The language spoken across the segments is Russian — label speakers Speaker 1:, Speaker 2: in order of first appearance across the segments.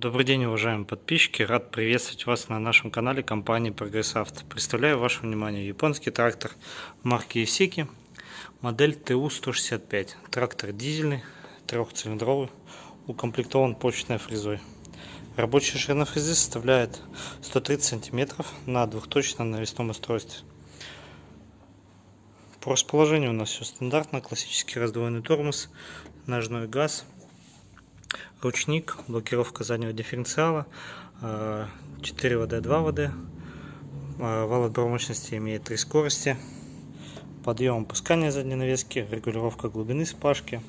Speaker 1: Добрый день, уважаемые подписчики! Рад приветствовать вас на нашем канале компании Progress Auto. Представляю вашему вниманию японский трактор марки Исики, модель ТУ-165. Трактор дизельный, трехцилиндровый, укомплектован почечной фрезой. Рабочая ширина фрезы составляет 130 см на двухточном навесном устройстве. По расположению у нас все стандартно, классический раздвоенный тормоз, ножной газ – ручник, блокировка заднего дифференциала, 4 ВД, 2 ВД. Вал отбора мощности имеет 3 скорости. Подъем опускания задней навески, регулировка глубины спашки.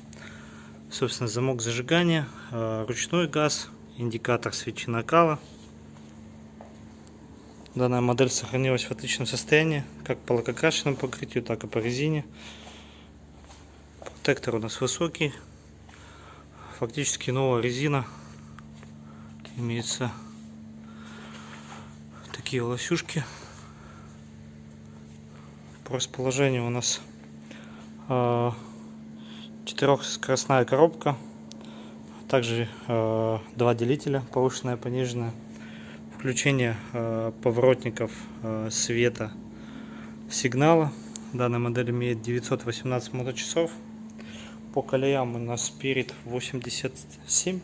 Speaker 1: Собственно, замок зажигания, а, ручной газ, индикатор свечи накала. Данная модель сохранилась в отличном состоянии, как по лакокрашенному покрытию, так и по резине. Протектор у нас высокий, фактически новая резина. Имеются такие лосюшки. По расположению у нас э, четырехскоростная коробка. Также э, два делителя, повышенное, пониженное. Включение э, поворотников света сигнала. Данная модель имеет 918 моточасов. По колеям у нас перед 87,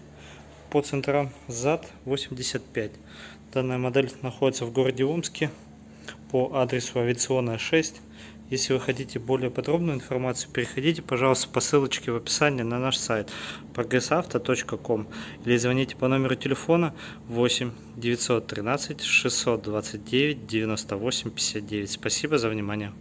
Speaker 1: по центрам зад 85. Данная модель находится в городе Омске по адресу авиационная 6. Если вы хотите более подробную информацию, переходите, пожалуйста, по ссылочке в описании на наш сайт progressauto.com или звоните по номеру телефона 8 913 629 98 59. Спасибо за внимание.